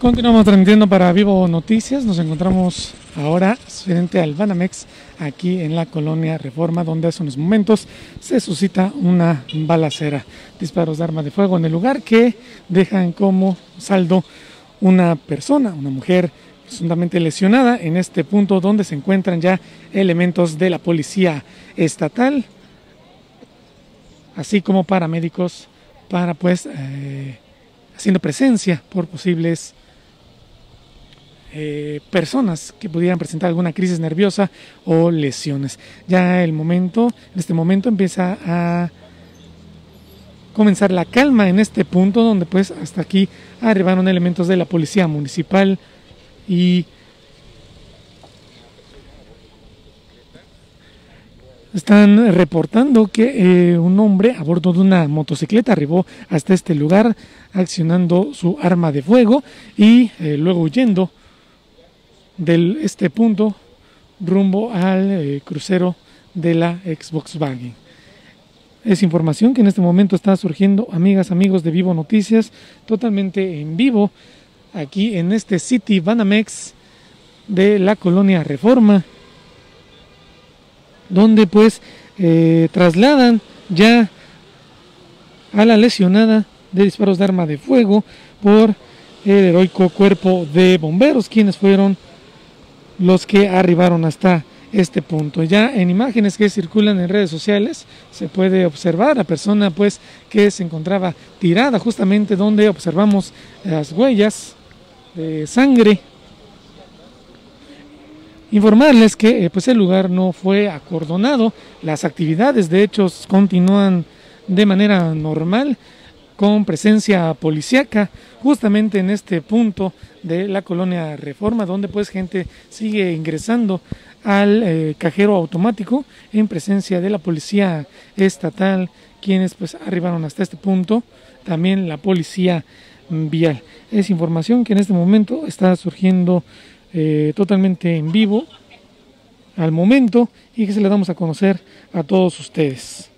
Continuamos transmitiendo para Vivo Noticias. Nos encontramos ahora frente al Banamex, aquí en la colonia Reforma, donde hace unos momentos se suscita una balacera. Disparos de arma de fuego en el lugar que dejan como saldo una persona, una mujer presuntamente lesionada en este punto donde se encuentran ya elementos de la policía estatal, así como paramédicos para pues eh, haciendo presencia por posibles eh, personas que pudieran presentar alguna crisis nerviosa o lesiones. Ya el momento, en este momento empieza a comenzar la calma en este punto donde pues hasta aquí arribaron elementos de la policía municipal y están reportando que eh, un hombre a bordo de una motocicleta arribó hasta este lugar accionando su arma de fuego y eh, luego huyendo de este punto rumbo al eh, crucero de la Wagon. Es información que en este momento está surgiendo, amigas, amigos de Vivo Noticias, totalmente en vivo, aquí en este City Banamex de la colonia Reforma, donde pues eh, trasladan ya a la lesionada de disparos de arma de fuego por el heroico cuerpo de bomberos, quienes fueron los que arribaron hasta este punto. Ya en imágenes que circulan en redes sociales se puede observar a persona pues que se encontraba tirada justamente donde observamos las huellas de sangre. Informarles que eh, pues el lugar no fue acordonado, las actividades de hecho continúan de manera normal con presencia policíaca justamente en este punto de la colonia Reforma, donde pues gente sigue ingresando al eh, cajero automático en presencia de la policía estatal, quienes pues arribaron hasta este punto, también la policía vial. Es información que en este momento está surgiendo eh, totalmente en vivo al momento y que se le damos a conocer a todos ustedes.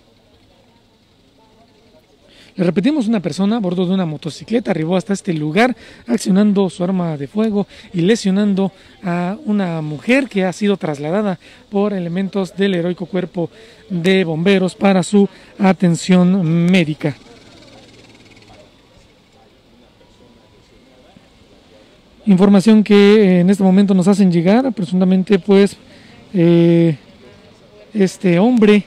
Le repetimos, una persona a bordo de una motocicleta arribó hasta este lugar accionando su arma de fuego y lesionando a una mujer que ha sido trasladada por elementos del heroico cuerpo de bomberos para su atención médica. Información que en este momento nos hacen llegar, presuntamente pues eh, este hombre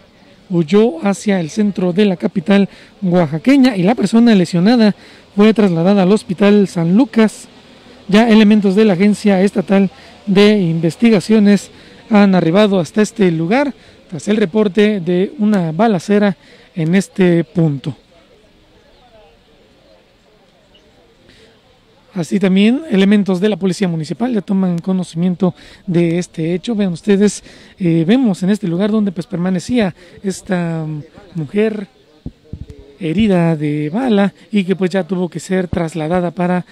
huyó hacia el centro de la capital oaxaqueña y la persona lesionada fue trasladada al hospital San Lucas. Ya elementos de la Agencia Estatal de Investigaciones han arribado hasta este lugar tras el reporte de una balacera en este punto. Así también elementos de la Policía Municipal ya toman conocimiento de este hecho. Vean ustedes, eh, vemos en este lugar donde pues permanecía esta mujer herida de bala y que pues ya tuvo que ser trasladada para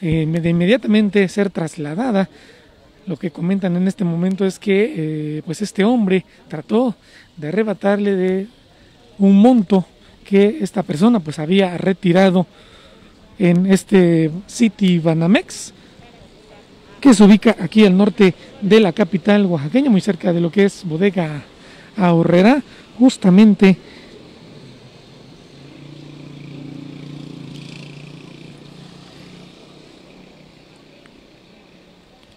eh, de inmediatamente ser trasladada. Lo que comentan en este momento es que eh, pues este hombre trató de arrebatarle de un monto que esta persona pues había retirado en este City Banamex, que se ubica aquí al norte de la capital oaxaqueña, muy cerca de lo que es Bodega Ahorrera, justamente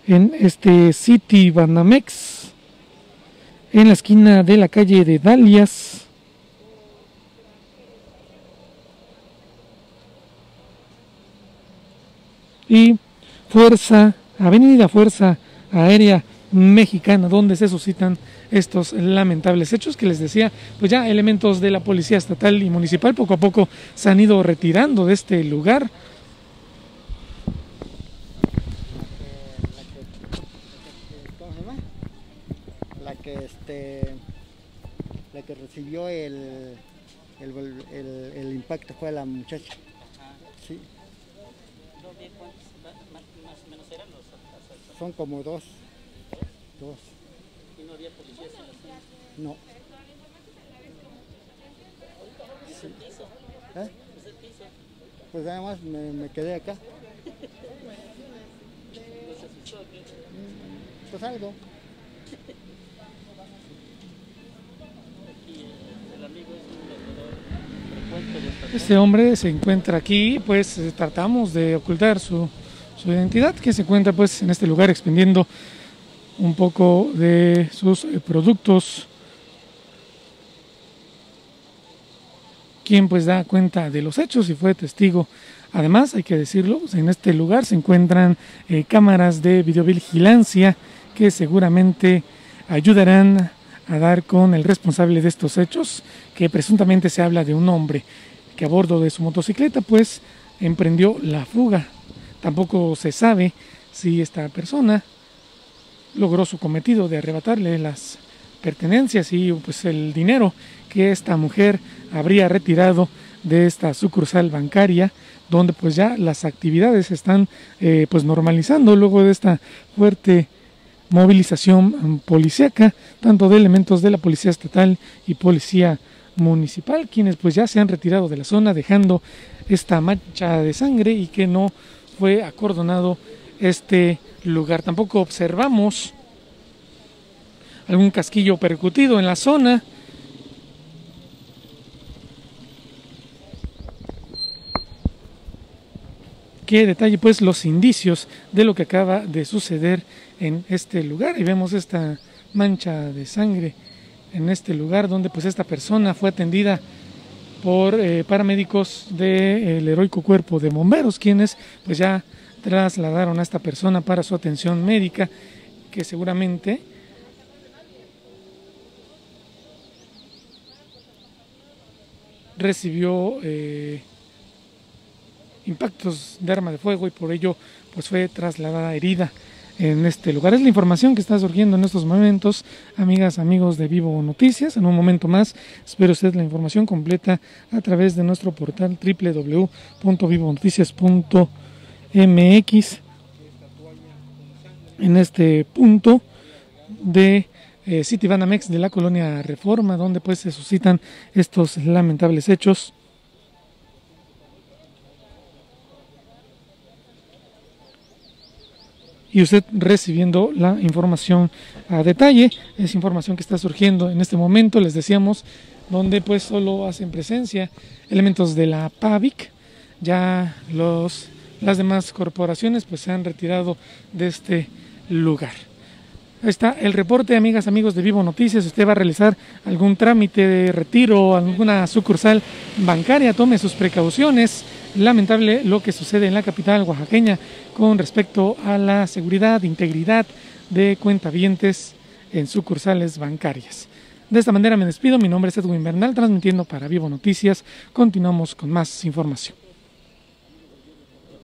en este City Banamex, en la esquina de la calle de Dalias, y Fuerza, Avenida Fuerza Aérea Mexicana, donde se suscitan estos lamentables hechos que les decía, pues ya elementos de la Policía Estatal y Municipal poco a poco se han ido retirando de este lugar. La que, este, la que recibió el, el, el impacto fue la muchacha. Sí. Son como dos. Dos. ¿Y no había policías en la zona? No. ¿Es el piso? ¿Eh? ¿Es el piso? Pues además me, me quedé acá. Pues algo. Este hombre se encuentra aquí, pues eh, tratamos de ocultar su, identidad, que se encuentra pues en este lugar expendiendo un poco de sus eh, productos. Quien pues da cuenta de los hechos y fue testigo. Además, hay que decirlo, en este lugar se encuentran eh, cámaras de videovigilancia que seguramente ayudarán a dar con el responsable de estos hechos, que presuntamente se habla de un hombre que a bordo de su motocicleta pues emprendió la fuga. Tampoco se sabe si esta persona logró su cometido de arrebatarle las pertenencias y pues el dinero que esta mujer habría retirado de esta sucursal bancaria donde pues ya las actividades están eh, pues normalizando luego de esta fuerte movilización policíaca tanto de elementos de la policía estatal y policía municipal quienes pues ya se han retirado de la zona dejando esta mancha de sangre y que no fue acordonado este lugar. Tampoco observamos algún casquillo percutido en la zona. que detalle pues los indicios de lo que acaba de suceder en este lugar y vemos esta mancha de sangre en este lugar donde pues esta persona fue atendida por eh, paramédicos del heroico cuerpo de bomberos quienes pues ya trasladaron a esta persona para su atención médica, que seguramente recibió eh, impactos de arma de fuego y por ello pues fue trasladada herida en este lugar. Es la información que está surgiendo en estos momentos, amigas, amigos de Vivo Noticias. En un momento más espero usted la información completa a través de nuestro portal www.vivonoticias.com MX en este punto de eh, City Banamex de la colonia Reforma, donde pues se suscitan estos lamentables hechos. Y usted recibiendo la información a detalle, es información que está surgiendo en este momento, les decíamos, donde pues solo hacen presencia elementos de la PAVIC, ya los las demás corporaciones pues se han retirado de este lugar. Ahí está el reporte, amigas, amigos de Vivo Noticias. Usted va a realizar algún trámite de retiro, alguna sucursal bancaria, tome sus precauciones. Lamentable lo que sucede en la capital oaxaqueña con respecto a la seguridad, integridad de cuentavientes en sucursales bancarias. De esta manera me despido. Mi nombre es Edwin Bernal, transmitiendo para Vivo Noticias. Continuamos con más información.